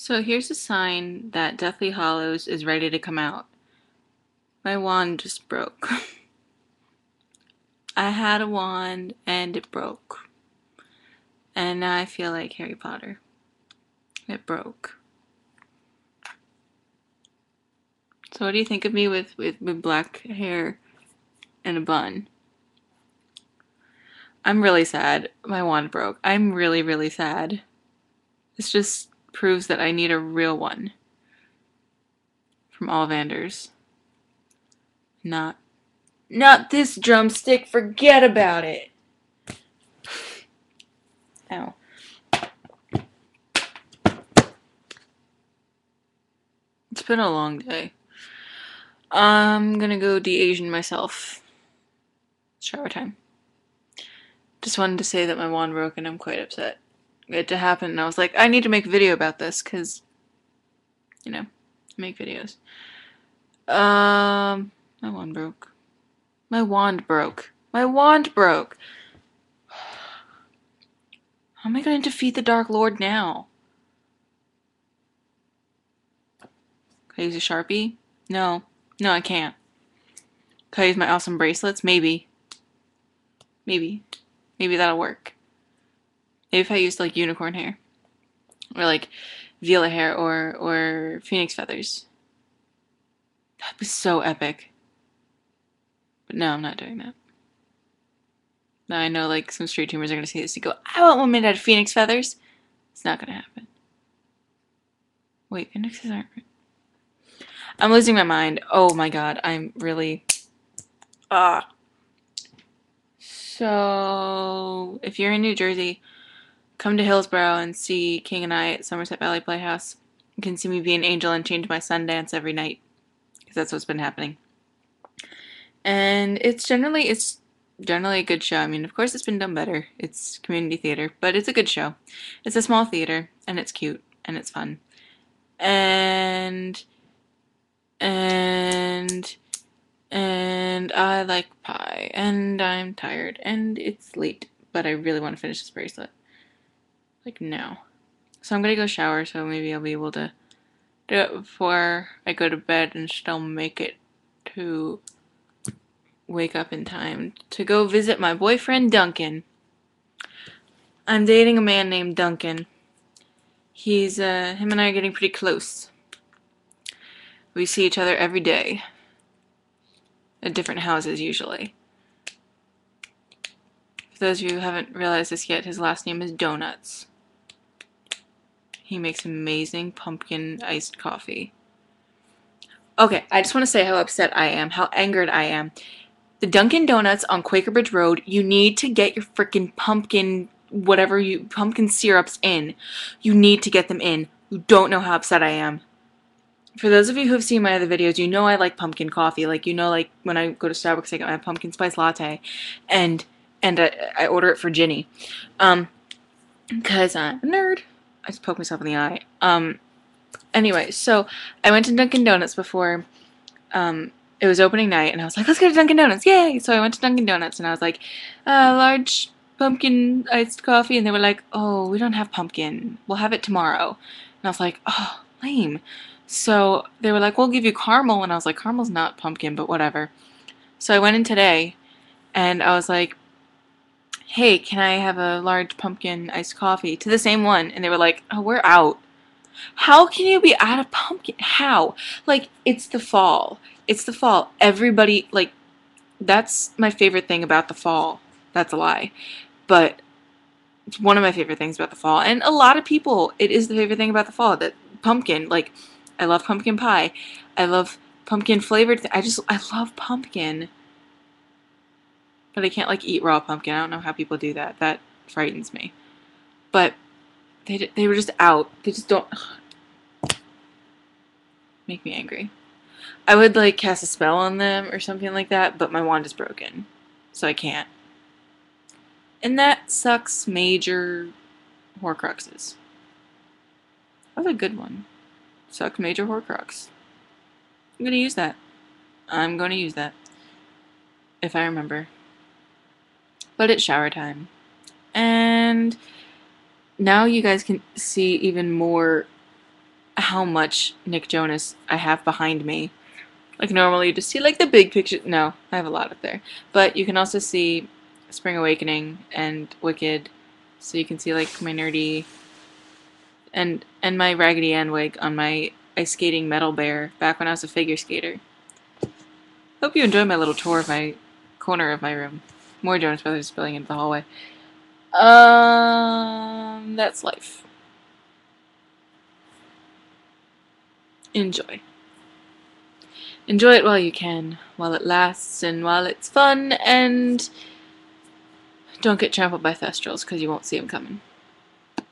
So here's a sign that Deathly Hallows is ready to come out. My wand just broke. I had a wand and it broke. And now I feel like Harry Potter. It broke. So what do you think of me with, with, with black hair and a bun? I'm really sad. My wand broke. I'm really, really sad. It's just proves that I need a real one. From Ollivanders. Not not this drumstick, forget about it. Ow. It's been a long day. I'm gonna go de-Asian myself. Shower time. Just wanted to say that my wand broke and I'm quite upset. It to happen and I was like, I need to make a video about this because, you know, make videos. Um, my wand broke. My wand broke. My wand broke. How am I going to defeat the Dark Lord now? Can I use a Sharpie? No. No, I can't. Can I use my awesome bracelets? Maybe. Maybe. Maybe that'll work. Maybe if I used like unicorn hair. Or like Veela hair or, or phoenix feathers. That'd be so epic. But no, I'm not doing that. Now I know like some street tumors are gonna see this and go, I want one made out of phoenix feathers. It's not gonna happen. Wait, phoenixes aren't. I'm losing my mind. Oh my god, I'm really. Ah. So, if you're in New Jersey, come to Hillsborough and see King and I at Somerset Valley Playhouse. You can see me be an angel and change my Sundance every night. Because that's what's been happening and it's generally it's generally a good show. I mean, of course, it's been done better. It's community theater, but it's a good show. It's a small theater, and it's cute, and it's fun, and and and I like pie, and I'm tired, and it's late, but I really want to finish this bracelet. Like now, so I'm gonna go shower, so maybe I'll be able to do it before I go to bed and still make it to wake up in time to go visit my boyfriend Duncan. I'm dating a man named Duncan. He's, uh, him and I are getting pretty close. We see each other every day. At different houses, usually. For those of you who haven't realized this yet, his last name is Donuts. He makes amazing pumpkin iced coffee. Okay, I just want to say how upset I am, how angered I am the Dunkin' Donuts on Quaker Bridge Road, you need to get your freaking pumpkin, whatever you, pumpkin syrups in. You need to get them in. You don't know how upset I am. For those of you who have seen my other videos, you know I like pumpkin coffee. Like, you know, like when I go to Starbucks, I get my pumpkin spice latte. And, and I, I order it for Ginny. Um, cause I'm a nerd. I just poked myself in the eye. Um, anyway, so I went to Dunkin' Donuts before, um, it was opening night, and I was like, let's go to Dunkin' Donuts, yay! So I went to Dunkin' Donuts, and I was like, uh, large pumpkin iced coffee, and they were like, oh, we don't have pumpkin, we'll have it tomorrow. And I was like, oh, lame. So they were like, we'll give you caramel, and I was like, caramel's not pumpkin, but whatever. So I went in today, and I was like, hey, can I have a large pumpkin iced coffee to the same one? And they were like, oh, we're out. How can you be out of pumpkin? How? Like, it's the fall. It's the fall. Everybody, like, that's my favorite thing about the fall. That's a lie. But it's one of my favorite things about the fall. And a lot of people, it is the favorite thing about the fall. That pumpkin, like, I love pumpkin pie. I love pumpkin flavored. Th- I just, I love pumpkin. But I can't, like, eat raw pumpkin. I don't know how people do that. That frightens me. But they, they were just out. They just don't make me angry. I would like cast a spell on them or something like that, but my wand is broken. So I can't. And that sucks major Horcruxes. That's a good one. Suck major Horcrux. I'm gonna use that. I'm gonna use that. If I remember. But it's shower time. And now you guys can see even more how much Nick Jonas I have behind me. Like normally you just see like the big picture. No, I have a lot up there. But you can also see Spring Awakening and Wicked. So you can see like my nerdy and and my Raggedy Ann wig on my ice skating metal bear back when I was a figure skater. Hope you enjoy my little tour of my corner of my room. More Jonas Brothers spilling into the hallway. Um, that's life. Enjoy. Enjoy it while you can, while it lasts, and while it's fun, and don't get trampled by thestrals because you won't see them coming.